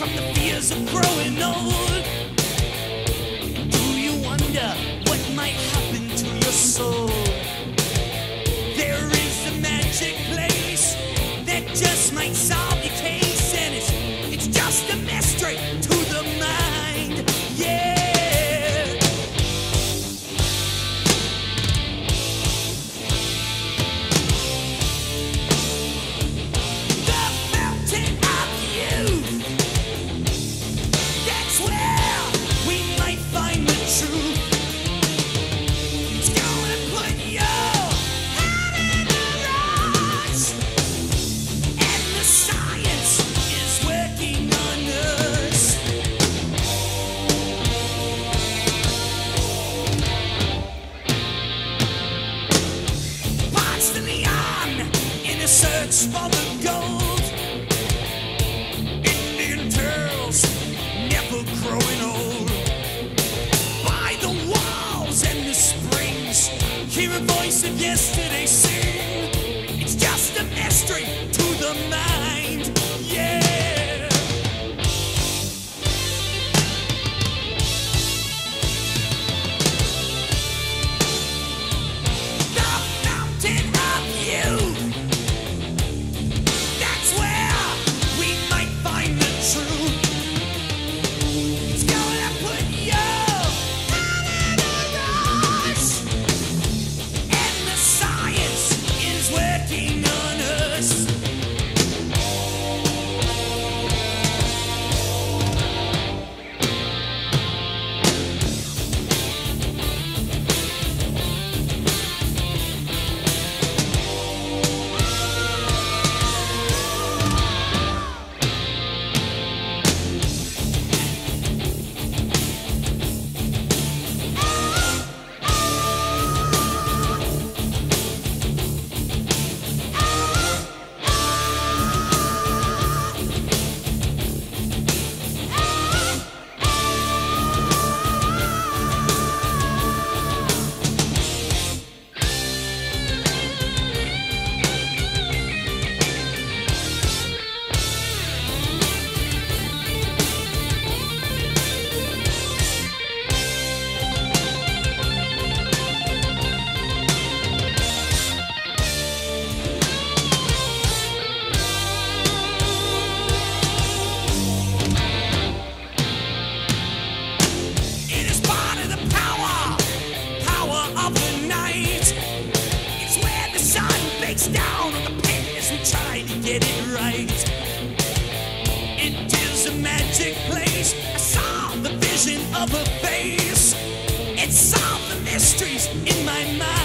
from the fears of growing old. Search for the gold. Indian girls never growing old. By the walls and the springs, hear a voice of yesterday down on the as we try to get it right. It is a magic place. I saw the vision of her face. It solved the mysteries in my mind.